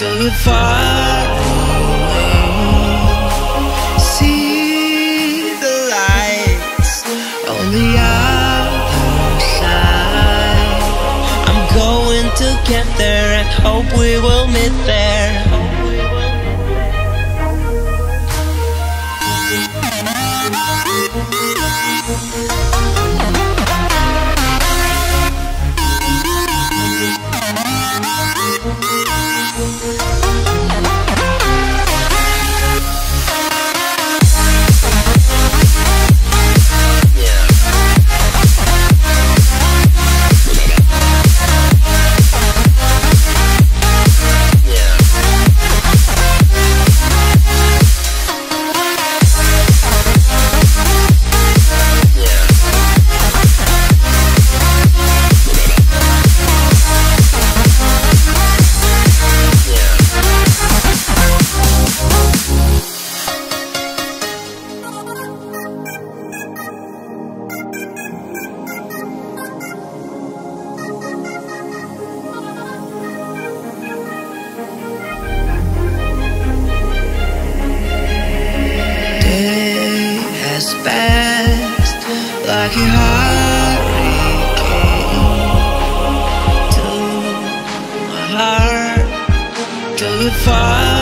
Till you're far away. See the lights on the other side. I'm going to get there and hope we will meet there. My heart far